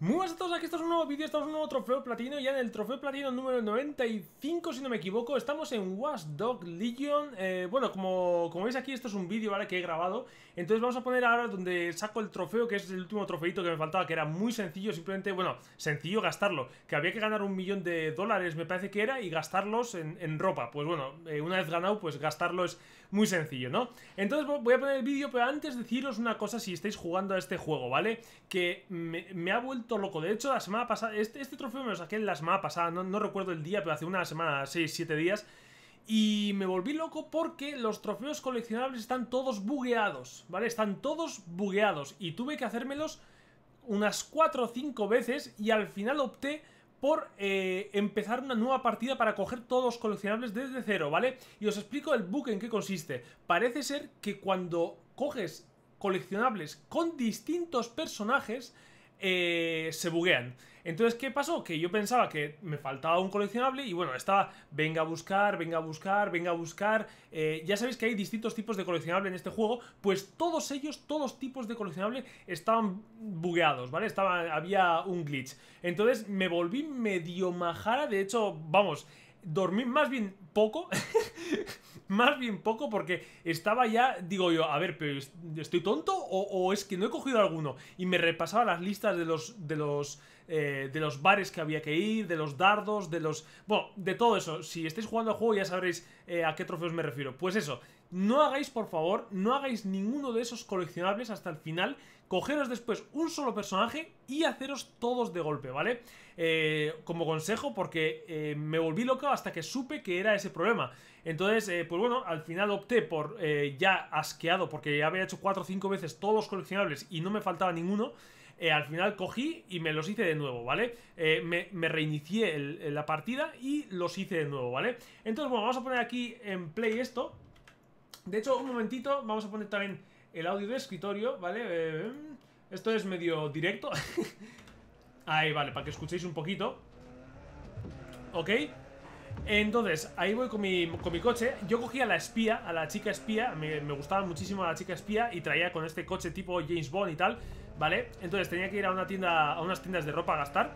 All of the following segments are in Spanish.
Muy buenas a todos, aquí estamos en un nuevo vídeo, estamos en un nuevo trofeo platino Ya en el trofeo platino número 95, si no me equivoco Estamos en Watchdog Legion eh, Bueno, como, como veis aquí, esto es un vídeo, ¿vale? Que he grabado Entonces vamos a poner ahora donde saco el trofeo Que es el último trofeito que me faltaba Que era muy sencillo, simplemente, bueno, sencillo gastarlo Que había que ganar un millón de dólares, me parece que era Y gastarlos en, ropa Pues bueno, eh, una vez ganado, pues gastarlo es muy sencillo, ¿no? Entonces voy a poner el vídeo, pero antes deciros una cosa Si estáis jugando a este juego, ¿vale? Que me, me ha vuelto loco. De hecho, la semana pasada, este, este trofeo me lo saqué la semana pasada, no, recuerdo el día, pero hace una semana, 6, 7 días. Y me volví loco porque los trofeos coleccionables están todos bugueados, ¿vale? Están todos bugueados. Y tuve que hacérmelos unas 4 o 5 veces y al final opté por eh, empezar una nueva partida para coger todos los coleccionables desde cero, ¿vale? Y os explico el bug en qué consiste. Parece ser que cuando coges coleccionables con distintos personajes, eh, se buguean. Entonces, ¿qué pasó? Que yo pensaba que me faltaba un coleccionable y bueno, estaba venga a buscar, venga a buscar, venga a buscar. Eh, ya sabéis que hay distintos tipos de coleccionable en este juego, pues todos ellos, todos tipos de coleccionable estaban bugueados, ¿vale? Estaba, había un glitch. Entonces me volví medio majara, de hecho, vamos, dormí más bien poco. más bien poco porque estaba ya, digo yo, a ver, pero ¿estoy tonto o, es que no he cogido alguno? Y me repasaba las listas de los, de los, eh, de los bares que había que ir, de los dardos, de los... Bueno, de todo eso. Si estáis jugando al juego ya sabréis eh, a qué trofeos me refiero. Pues eso, no hagáis, por favor, no hagáis ninguno de esos coleccionables hasta el final. Cogeros después un solo personaje y haceros todos de golpe, ¿vale? Eh, como consejo, porque me volví loco hasta que supe que era ese problema. Entonces, pues bueno, al final opté por ya asqueado, porque había hecho 4 o 5 veces todos los coleccionables y no me faltaba ninguno. Eh, al final cogí y me los hice de nuevo, ¿vale? Eh, me, reinicié la partida y los hice de nuevo, ¿vale? Entonces, bueno, vamos a poner aquí en play esto. De hecho, un momentito, vamos a poner también el audio de escritorio, ¿vale? Eh, esto es medio directo. Ahí, vale, para que escuchéis un poquito. ¿Ok? Entonces, ahí voy con mi, con mi coche Yo cogí a la espía, a la chica espía me, me, gustaba muchísimo la chica espía Y traía con este coche tipo James Bond y tal ¿Vale? Entonces tenía que ir a una tienda A unas tiendas de ropa a gastar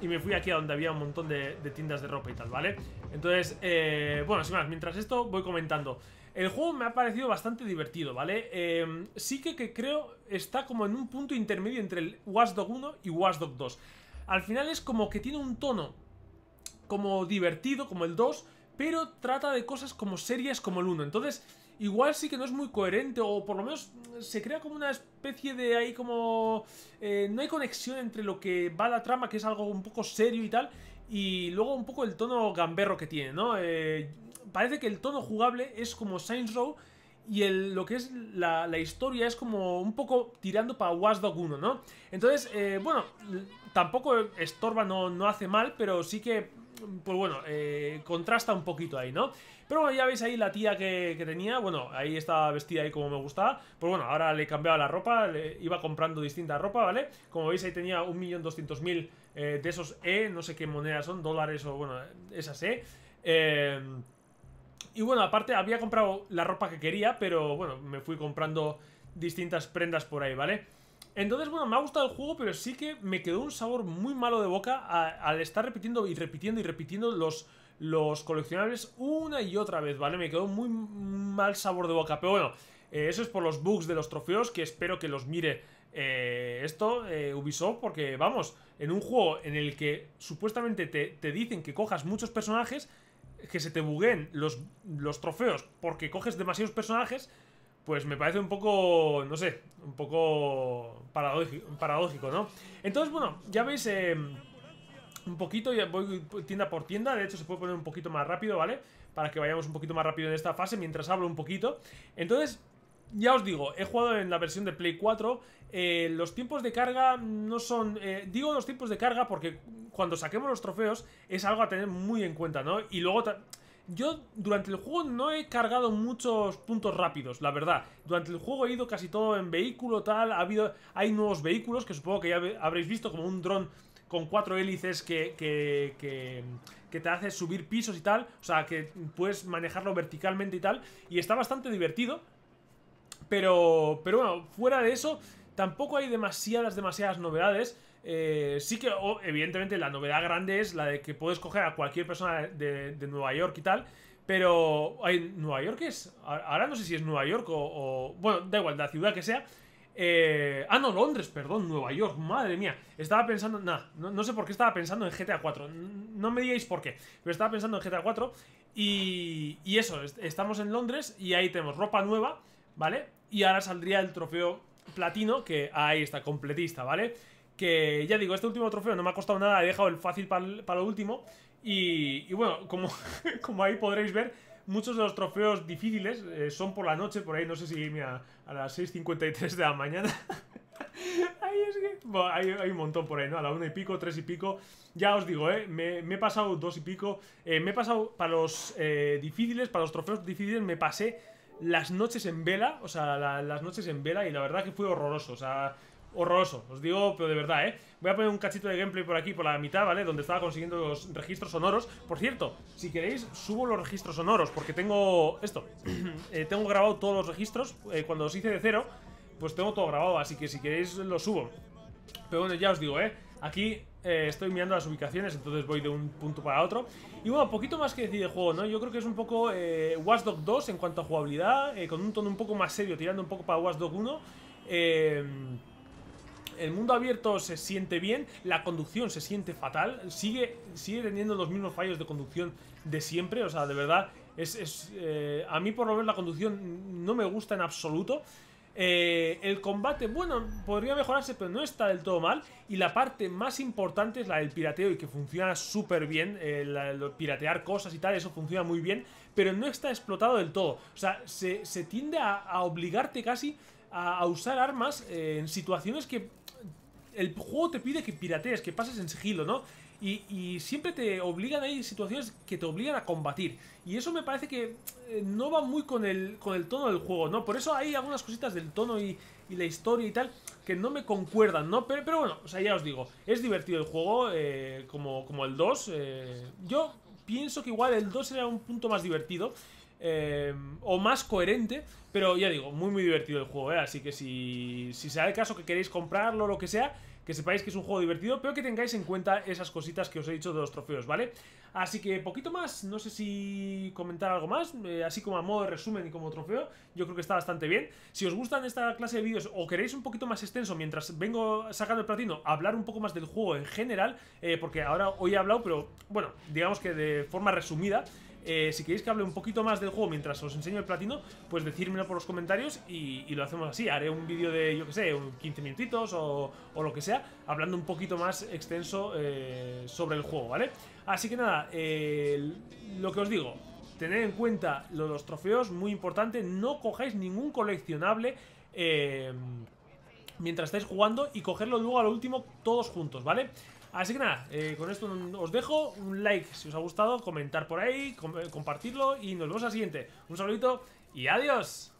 Y me fui aquí a donde había un montón de, tiendas de ropa y tal, ¿vale? Entonces, eh, bueno, sin más, mientras esto voy comentando el juego me ha parecido bastante divertido, ¿vale? Eh, sí que, que, creo está como en un punto intermedio entre el Watchdog 1 y Watchdog 2. Al final es como que tiene un tono como divertido, como el 2, pero trata de cosas como serias como el 1. Entonces, igual sí que no es muy coherente, o por lo menos se crea como una especie de ahí como... Eh, no hay conexión entre lo que va la trama, que es algo un poco serio y tal, y luego un poco el tono gamberro que tiene, ¿no? Eh, parece que el tono jugable es como Saints Row, y lo que es la, historia es como un poco tirando para Watchdog 1, ¿no? Entonces, eh, bueno, tampoco estorba, no, no hace mal, pero sí que pues bueno, eh, contrasta un poquito ahí, ¿no? Pero bueno, ya veis ahí la tía que, tenía, bueno, ahí estaba vestida ahí como me gustaba Pues bueno, ahora le cambiaba la ropa, le iba comprando distinta ropa, ¿vale? Como veis ahí tenía 1.200.000 eh, de esos E, no sé qué monedas son, dólares o bueno, esas E eh, Y bueno, aparte había comprado la ropa que quería, pero bueno, me fui comprando distintas prendas por ahí, ¿vale? Entonces, bueno, me ha gustado el juego, pero sí que me quedó un sabor muy malo de boca al estar repitiendo y repitiendo y repitiendo los, los coleccionables una y otra vez, ¿vale? Me quedó muy mal sabor de boca, pero bueno, eh, eso es por los bugs de los trofeos, que espero que los mire eh, esto, eh, Ubisoft, porque vamos, en un juego en el que supuestamente te, te dicen que cojas muchos personajes, que se te bugueen los, los trofeos porque coges demasiados personajes pues me parece un poco, no sé, un poco paradójico, ¿no? Entonces, bueno, ya veis em, un poquito, ya voy tienda por tienda, de hecho se puede poner un poquito más rápido, ¿vale? Para que vayamos un poquito más rápido en esta fase mientras hablo un poquito. Entonces, ya os digo, he jugado en la versión de Play 4 eh, Los tiempos de carga no son... Eh, digo los tiempos de carga porque cuando saquemos los trofeos Es algo a tener muy en cuenta, ¿no? Y luego yo durante el juego no he cargado muchos puntos rápidos, la verdad. Durante el juego he ido casi todo en vehículo, tal. Ha habido, hay nuevos vehículos que supongo que ya habréis visto, como un dron con cuatro hélices que, que, que, que, te hace subir pisos y tal. O sea, que puedes manejarlo verticalmente y tal. Y está bastante divertido. Pero, pero bueno, fuera de eso, tampoco hay demasiadas, demasiadas novedades. Eh, sí que, evidentemente, la novedad grande es la de que puedes coger a cualquier persona de, Nueva York y tal. Pero, ¿hay, ¿Nueva York es? Ahora no sé si es Nueva York o, Bueno, da igual, la ciudad que sea. Eh, ah, no, Londres, perdón, Nueva York, madre mía. Estaba pensando, nah, no, sé por qué estaba pensando en GTA 4. No me digáis por qué, pero estaba pensando en GTA 4. Y, y eso, estamos en Londres y ahí tenemos ropa nueva, ¿vale? Y ahora saldría el trofeo platino, que ahí está, completista, ¿vale? Que ya digo, este último trofeo no me ha costado nada, he dejado el fácil para lo último. Y, bueno, como, como ahí podréis ver, muchos de los trofeos difíciles eh, son por la noche, por ahí no sé si mira, a las 6.53 de la mañana. ahí es que... Bueno, hay, un montón por ahí, ¿no? A la una y pico, tres y pico. Ya os digo, ¿eh? Me, he pasado dos y pico. Eh, me he pasado para los eh, difíciles, para los trofeos difíciles, me pasé las noches en vela. O sea, las noches en vela y la verdad que fue horroroso. O sea, horroroso, os digo, pero de verdad, ¿eh? Voy a poner un cachito de gameplay por aquí, por la mitad, ¿vale? Donde estaba consiguiendo los registros sonoros. Por cierto, si queréis, subo los registros sonoros, porque tengo esto. Eh, tengo grabado todos los registros. Eh, cuando los hice de cero, pues tengo todo grabado, así que si queréis, lo subo. Pero bueno, ya os digo, ¿eh? Aquí eh, estoy mirando las ubicaciones, entonces voy de un punto para otro. Y bueno, poquito más que decir de juego, ¿no? Yo creo que es un poco eh, Watch 2 en cuanto a jugabilidad, con un tono un poco más serio, tirando un poco para Watch 1. Eh el mundo abierto se siente bien, la conducción se siente fatal, sigue, sigue teniendo los mismos fallos de conducción de siempre, o sea, de verdad, es, eh, a mí por lo menos la conducción no me gusta en absoluto. Eh, el combate, bueno, podría mejorarse, pero no está del todo mal. Y la parte más importante es la del pirateo y que funciona súper bien. El, piratear cosas y tal, eso funciona muy bien, pero no está explotado del todo. O sea, se, tiende a, obligarte casi a, usar armas eh, en situaciones que el juego te pide que piratees, que pases en sigilo, ¿no? Y, siempre te obligan, hay situaciones que te obligan a combatir. Y eso me parece que eh, no va muy con el, con el tono del juego, ¿no? Por eso hay algunas cositas del tono y, la historia y tal que no me concuerdan, ¿no? Pero, pero, bueno, o sea, ya os digo, es divertido el juego, eh, como, como el 2. Eh, yo pienso que igual el 2 era un punto más divertido. O más coherente, pero ya digo, muy muy divertido el juego, así que si, si sea el caso que queréis comprarlo o lo que sea, que sepáis que es un juego divertido, pero que tengáis en cuenta esas cositas que os he dicho de los trofeos, ¿vale? Así que poquito más, no sé si comentar algo más, eh, así como a modo de resumen y como trofeo, yo creo que está bastante bien. Si os gustan esta clase de vídeos o queréis un poquito más extenso mientras vengo sacando el platino, hablar un poco más del juego en general, eh, porque ahora hoy he hablado, pero bueno, digamos que de forma resumida, eh, si queréis que hable un poquito más del juego mientras os enseño el platino, pues decírmelo por los comentarios y, lo hacemos así. Haré un vídeo de, yo que sé, 15 minutitos o, lo que sea, hablando un poquito más extenso eh, sobre el juego, ¿vale? Así que nada, eh, lo que os digo, tened en cuenta los trofeos, muy importante, no cojáis ningún coleccionable mientras estáis jugando y cogerlo luego a lo último todos juntos, ¿vale? Así que nada, eh, con esto os dejo un like si os ha gustado, comentar por ahí, compartirlo y nos vemos al siguiente. Un saludito y adiós.